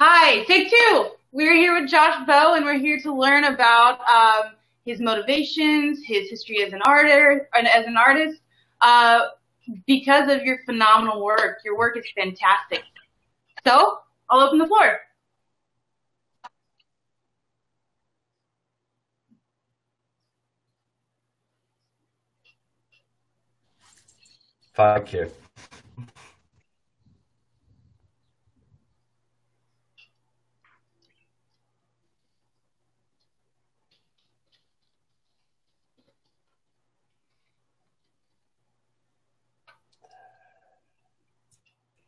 Hi, take two. We're here with Josh Bowe, and we're here to learn about um, his motivations, his history as an artist, and as an artist. Uh, because of your phenomenal work, your work is fantastic. So I'll open the floor. Thank you.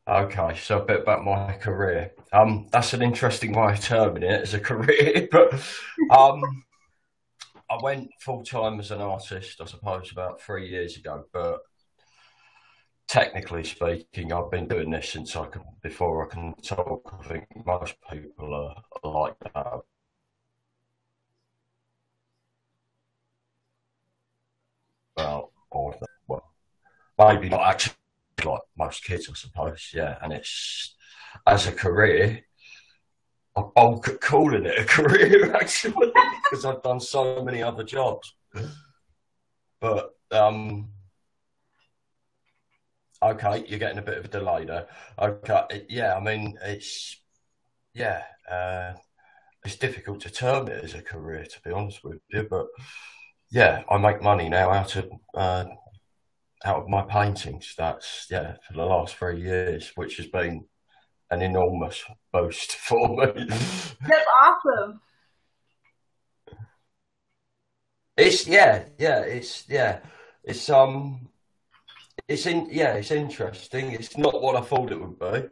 Okay, so a bit about my career. Um, that's an interesting way of terming it as a career, but um, I went full time as an artist, I suppose, about three years ago. But technically speaking, I've been doing this since I can before I can talk. I think most people are, like that. Well, or well, maybe not actually like most kids, I suppose. Yeah, and it's as a career, I bulk at calling it a career actually because I've done so many other jobs. But um, okay, you're getting a bit of a delay there. Okay, yeah, I mean it's yeah, uh, it's difficult to term it as a career to be honest with you, but yeah, I make money now out of uh, out of my paintings. That's yeah for the last three years, which has been an enormous boost for me. That's awesome. It's yeah, yeah, it's yeah, it's um, it's in yeah, it's interesting. It's not what I thought it would be.